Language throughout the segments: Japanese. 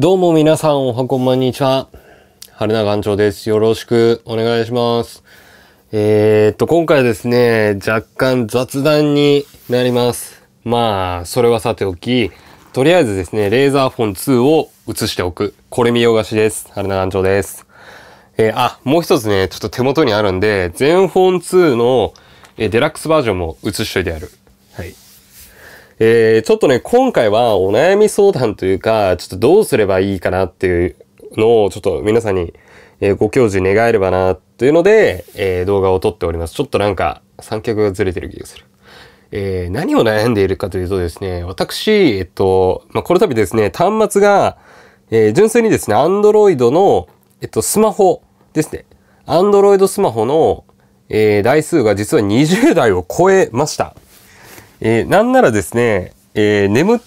どうも皆さんおはこんばんにちは。春名館長です。よろしくお願いします。えー、っと、今回ですね、若干雑談になります。まあ、それはさておき、とりあえずですね、レーザーフォン2を映しておく。これ見よがしです。春名館長です。えー、あ、もう一つね、ちょっと手元にあるんで、全フォン2の、え、デラックスバージョンも映しといてある。はい。えー、ちょっとね、今回はお悩み相談というか、ちょっとどうすればいいかなっていうのを、ちょっと皆さんに、えー、ご教示願えればな、というので、えー、動画を撮っております。ちょっとなんか、三脚がずれてる気がする。えー、何を悩んでいるかというとですね、私、えっと、まあ、この度ですね、端末が、えー、純粋にですね、Android の、えっと、スマホですね。Android スマホの、えー、台数が実は20台を超えました。えー、なんならですね、えー、眠、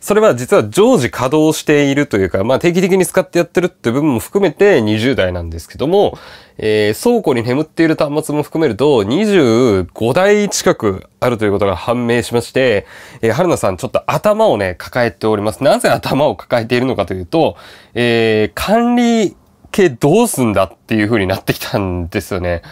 それは実は常時稼働しているというか、まあ定期的に使ってやってるって部分も含めて20代なんですけども、えー、倉庫に眠っている端末も含めると25台近くあるということが判明しまして、えー、春菜さんちょっと頭をね、抱えております。なぜ頭を抱えているのかというと、えー、管理系どうすんだっていう風になってきたんですよね。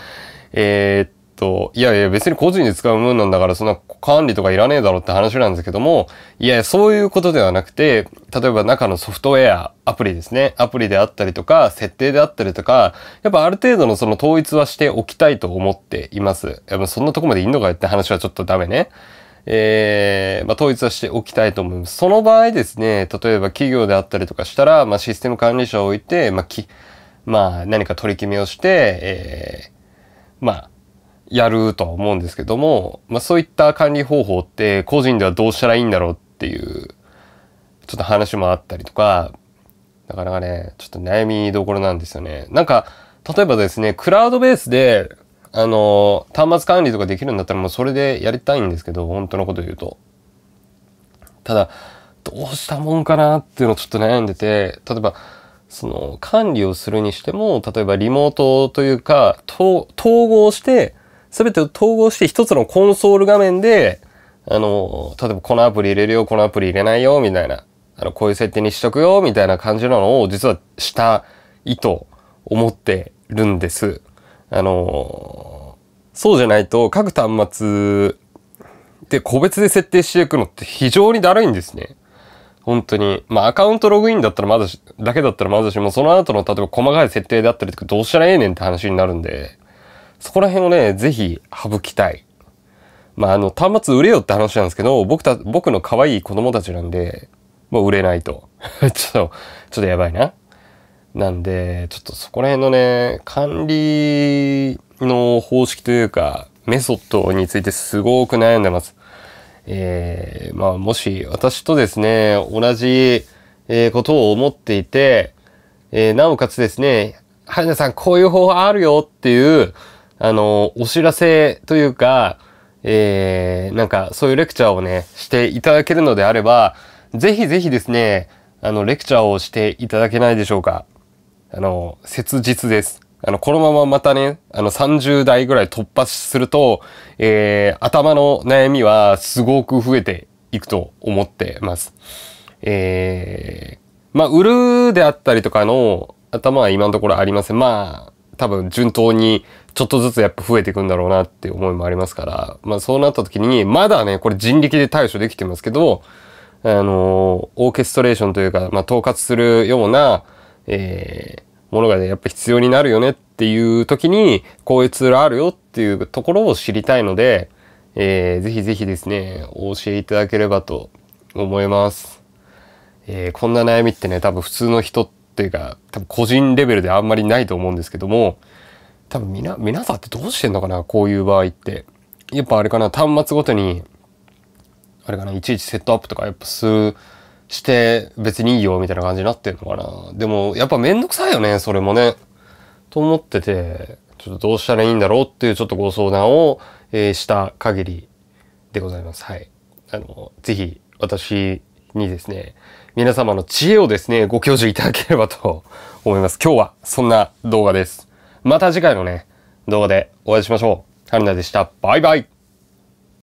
えー、と、いやいや別に個人で使うものなんだからそんな管理とかいらねえだろって話なんですけども、いやそういうことではなくて、例えば中のソフトウェア、アプリですね。アプリであったりとか、設定であったりとか、やっぱある程度のその統一はしておきたいと思っています。やっぱそんなとこまでいいのかって話はちょっとダメね。えー、まあ、統一はしておきたいと思います。その場合ですね、例えば企業であったりとかしたら、まあ、システム管理者を置いて、まあ、き、まあ、何か取り決めをして、えー、まあ、やるとは思うんですけども、まあそういった管理方法って個人ではどうしたらいいんだろうっていう、ちょっと話もあったりとか、なかなかね、ちょっと悩みどころなんですよね。なんか、例えばですね、クラウドベースで、あの、端末管理とかできるんだったらもうそれでやりたいんですけど、本当のこと言うと。ただ、どうしたもんかなっていうのをちょっと悩んでて、例えば、その管理をするにしても、例えばリモートというか、統合して、すべてを統合して一つのコンソール画面で、あの、例えばこのアプリ入れるよ、このアプリ入れないよ、みたいな、あの、こういう設定にしとくよ、みたいな感じなのを実はしたいと思ってるんです。あの、そうじゃないと各端末で個別で設定していくのって非常にだるいんですね。本当に。まあ、アカウントログインだったらまだし、だけだったらまだしも、その後の例えば細かい設定であったりとかどうしたらええねんって話になるんで、そこら辺をね、ぜひ省きたい。まあ、あの、端末売れよって話なんですけど、僕た、僕の可愛い子供たちなんで、もう売れないと。ちょっと、ちょっとやばいな。なんで、ちょっとそこら辺のね、管理の方式というか、メソッドについてすごく悩んでます。えー、まあ、もし私とですね、同じ、えー、ことを思っていて、えー、なおかつですね、はるなさんこういう方法あるよっていう、あの、お知らせというか、えー、なんかそういうレクチャーをね、していただけるのであれば、ぜひぜひですね、あの、レクチャーをしていただけないでしょうか。あの、切実です。あの、このまままたね、あの、30代ぐらい突破すると、えー、頭の悩みはすごく増えていくと思ってます。えー、まあ、売るであったりとかの頭は今のところありません。まあ、多分順当にちょっとずつやっぱ増えていくんだろうなって思いもありますから、まあそうなった時に、まだね、これ人力で対処できてますけど、あの、オーケストレーションというか、まあ統括するような、えー、ものがね、やっぱ必要になるよねっていう時に、こういうツールあるよっていうところを知りたいので、えー、ぜひぜひですね、お教えいただければと思います。えー、こんな悩みってね、多分普通の人っていうか、多分個人レベルであんまりないと思うんですけども、多分みな、皆さんってどうしてんのかなこういう場合って。やっぱあれかな端末ごとに、あれかないちいちセットアップとかやっぱする、して別にいいよみたいな感じになってんのかなでもやっぱめんどくさいよね、それもね。と思ってて、ちょっとどうしたらいいんだろうっていうちょっとご相談を、えー、した限りでございます。はい。あの、ぜひ私にですね、皆様の知恵をですね、ご教授いただければと思います。今日はそんな動画です。また次回のね、動画でお会いしましょう。春菜でした。バイバイ